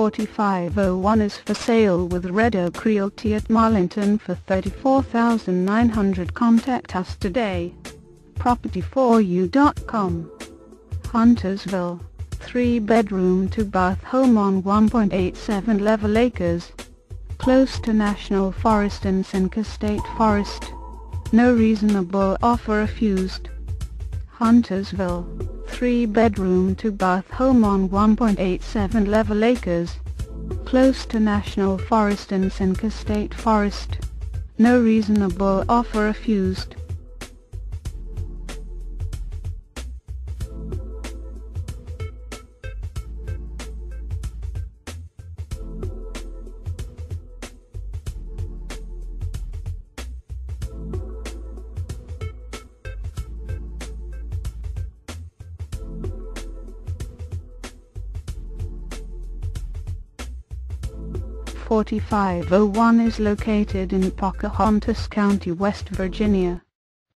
4501 is for sale with Red Oak Realty at Marlinton for 34900 Contact us today. Property4u.com Huntersville 3 bedroom 2 bath home on 1.87 level acres. Close to National Forest and Sitka State Forest. No reasonable offer refused. Huntersville 3 bedroom 2 bath home on 1.87 level acres. Close to National Forest and Sitka State Forest. No reasonable offer refused. Forty-five oh one is located in Pocahontas County, West Virginia.